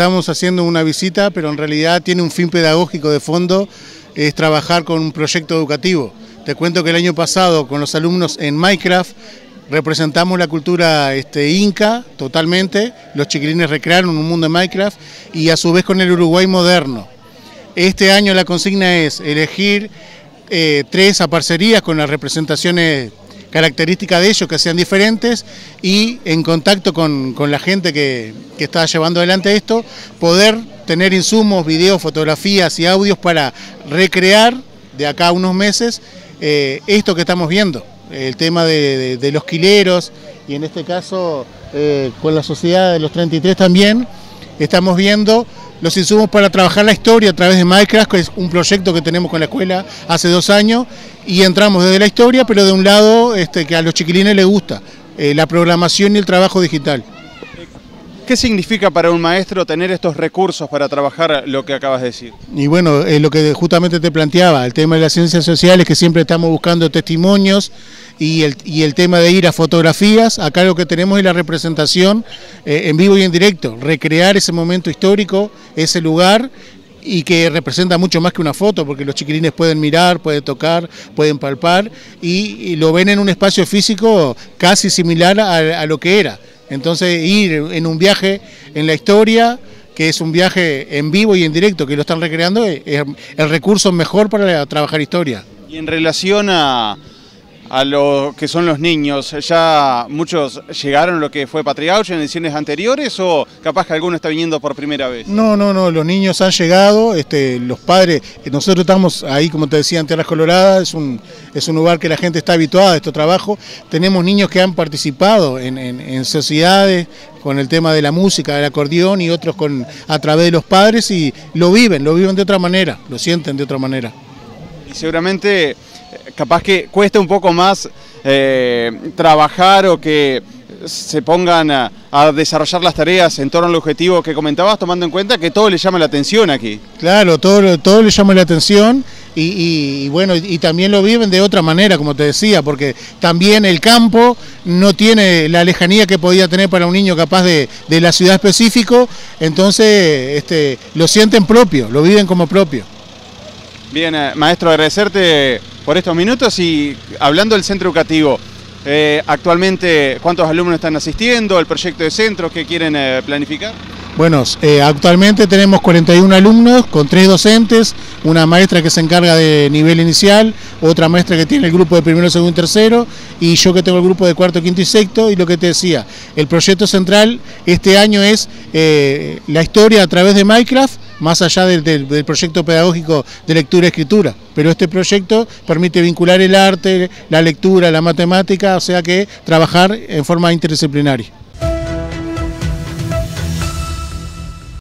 estamos haciendo una visita, pero en realidad tiene un fin pedagógico de fondo, es trabajar con un proyecto educativo. Te cuento que el año pasado con los alumnos en Minecraft representamos la cultura este, inca totalmente, los chiquilines recrearon un mundo de Minecraft y a su vez con el Uruguay moderno. Este año la consigna es elegir eh, tres aparcerías con las representaciones características de ellos que sean diferentes y en contacto con, la gente que, está llevando adelante esto, poder tener insumos, videos, fotografías y audios para recrear de acá a unos meses eh, esto que estamos viendo, el tema de, los quileros y en este caso eh, con la sociedad de los 33 también, estamos viendo los insumos para trabajar la historia a través de Minecraft, que es un proyecto que tenemos con la escuela hace dos años, y entramos desde la historia, pero de un lado este, que a los chiquilines les gusta, eh, la programación y el trabajo digital. ¿Qué significa para un maestro tener estos recursos para trabajar lo que acabas de decir? Y bueno, es lo que justamente te planteaba, el tema de las ciencias sociales, que siempre estamos buscando testimonios, y el, y el tema de ir a fotografías, acá lo que tenemos es la representación eh, en vivo y en directo, recrear ese momento histórico, ese lugar, y que representa mucho más que una foto, porque los chiquilines pueden mirar, pueden tocar, pueden palpar, y, lo ven en un espacio físico casi similar a lo que era. Entonces ir en un viaje en la historia, que es un viaje en vivo y en directo, que lo están recreando, es el recurso mejor para trabajar historia. Y en relación a, a lo que son los niños, ¿ya muchos llegaron a lo que fue Patriauch en ediciones anteriores o capaz que alguno está viniendo por primera vez? No, no, no, los niños han llegado, este, los padres, nosotros estamos ahí, como te decía, en Tierras Coloradas, es un, es un lugar que la gente está habituada a este trabajo, tenemos niños que han participado en, en sociedades con el tema de la música, del acordeón y otros con, a través de los padres y lo viven, lo viven de otra manera, lo sienten de otra manera. Y seguramente capaz que cuesta un poco más eh, trabajar o que se pongan a, desarrollar las tareas en torno al objetivo que comentabas, tomando en cuenta que todo le llama la atención aquí. Claro, todo, todo le llama la atención y, bueno, y también lo viven de otra manera, como te decía, porque también el campo no tiene la lejanía que podía tener para un niño capaz de, de la ciudad específico, entonces este, lo sienten propio, lo viven como propio. Bien, eh, maestro, agradecerte por estos minutos y hablando del centro educativo, eh, actualmente, ¿cuántos alumnos están asistiendo? ¿El proyecto de centro que quieren eh, planificar? Bueno, actualmente tenemos 41 alumnos con tres docentes, una maestra que se encarga de nivel inicial, otra maestra que tiene el grupo de primero, segundo y tercero, y yo que tengo el grupo de cuarto, quinto y sexto, y lo que te decía, el proyecto central este año es la historia a través de Minecraft, más allá del, proyecto pedagógico de lectura y escritura. Pero este proyecto permite vincular el arte, la lectura, la matemática, o sea que trabajar en forma interdisciplinaria.